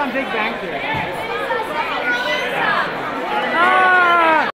on Big Bang Theory.